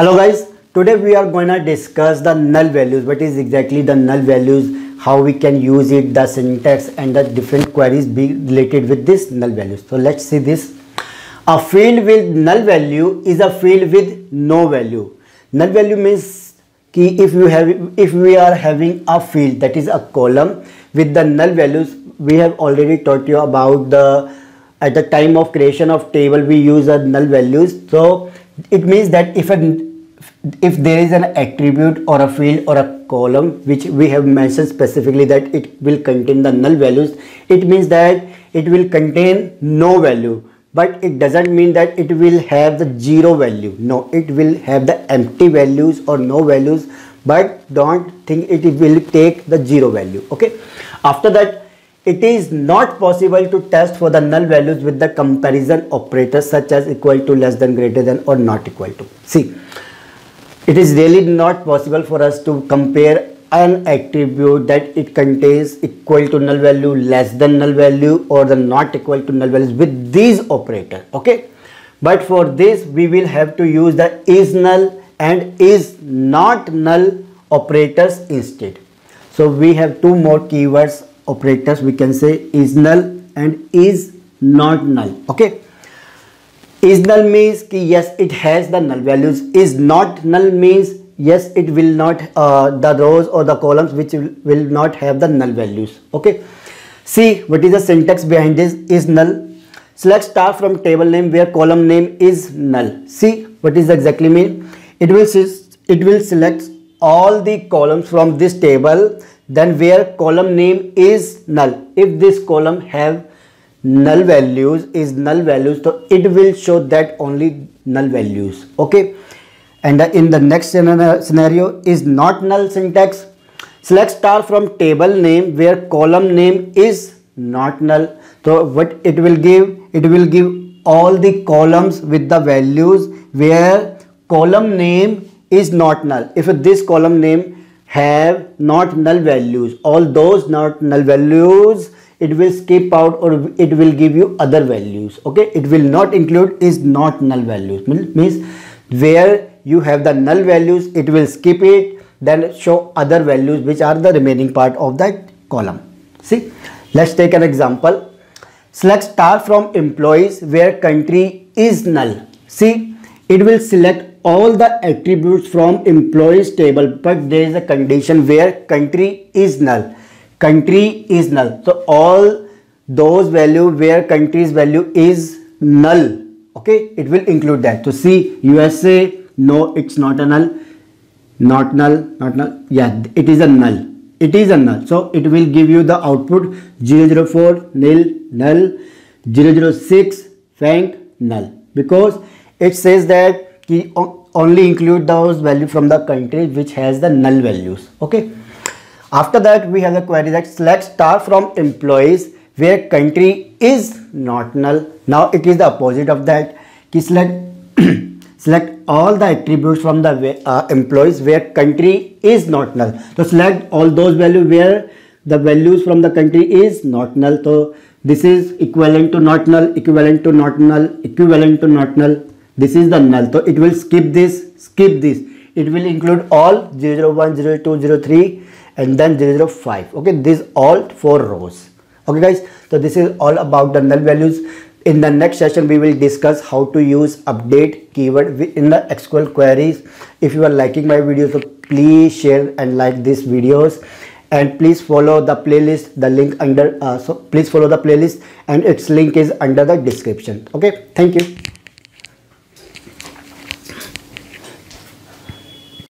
hello guys. Today we are going to discuss the null values. What is exactly the null values? How we can use it the syntax and the different queries be related with this null values. So let's see this. A field with null value is a field with no value. Null value means ki if you have if we are having a field that is a column with the null values we have already taught you about the at the time of creation of table we use a null values. So it means that if a if there is an attribute or a field or a column which we have mentioned specifically that it will contain the null values it means that it will contain no value. But it doesn't mean that it will have the zero value. No it will have the empty values or no values but don't think it will take the zero value okay? After that it is not possible to test for the null values with the comparison operators such as equal to less than greater than or not equal to. See it is really not possible for us to compare an attribute that it contains equal to null value less than null value or the not equal to null values with these operators okay? But for this we will have to use the is null and is not null operators instead. So we have two more keywords operators we can say is null and is not null okay is null means ki yes it has the null values. Is not null means yes it will not uh, the rows or the columns which will not have the null values. Okay? See what is the syntax behind this? Is null. Select star from table name where column name is null. See what is exactly mean? It will it will select all the columns from this table then where column name is null. If this column have null values is null values so it will show that only null values okay? And in the next scenario is not null syntax. Select star from table name where column name is not null. So what it will give? It will give all the columns with the values where column name is not null. If this column name have not null values all those not null values it will skip out or it will give you other values okay? It will not include is not null values. Means where you have the null values it will skip it then show other values which are the remaining part of that column. See let's take an example. Select star from employees where country is null. See it will select all the attributes from employees table but there is a condition where country is null country is null. So all those value where country's value is null okay it will include that. So see usa no it's not a null. Not null not null. Yeah it is a null. It is a null. So it will give you the output. 004 nil null. 006 fank null. Because it says that only include those value from the country which has the null values okay after that we have the query that select star from employees where country is not null. Now it is the opposite of that. Select select all the attributes from the uh, employees where country is not null. So select all those values where the values from the country is not null. So this is equivalent to not null equivalent to not null equivalent to not null. This is the null. So it will skip this skip this. It will include all 0 01 02 03 and then 005 okay these all four rows. Okay guys so this is all about the null values. In the next session we will discuss how to use update keyword in the sql queries. If you are liking my videos so please share and like these videos. And please follow the playlist the link under uh, so please follow the playlist and its link is under the description. Okay thank you